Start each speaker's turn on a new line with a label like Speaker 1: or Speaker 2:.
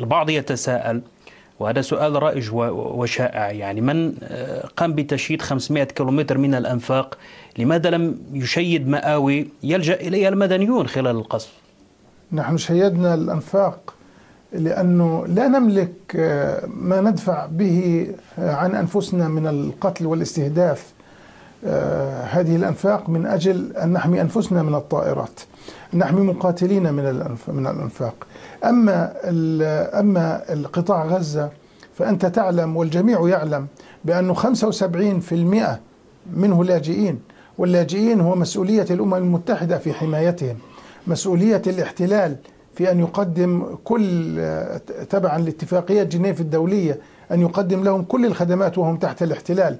Speaker 1: البعض يتساءل وهذا سؤال رائج وشائع. يعني من قام بتشييد 500 كيلومتر من الأنفاق لماذا لم يشيد مآوي يلجأ إليها المدنيون خلال القصف؟
Speaker 2: نحن شيدنا الأنفاق لأنه لا نملك ما ندفع به عن أنفسنا من القتل والاستهداف. هذه الأنفاق من أجل أن نحمي أنفسنا من الطائرات نحمي مقاتلين من من الأنفاق. أما أما القطاع غزة فأنت تعلم والجميع يعلم بأنه 75% منه لاجئين واللاجئين هو مسؤولية الأمم المتحدة في حمايتهم مسؤولية الاحتلال في أن يقدم كل تبعا لاتفاقية جنيف الدولية أن يقدم لهم كل الخدمات وهم تحت الاحتلال.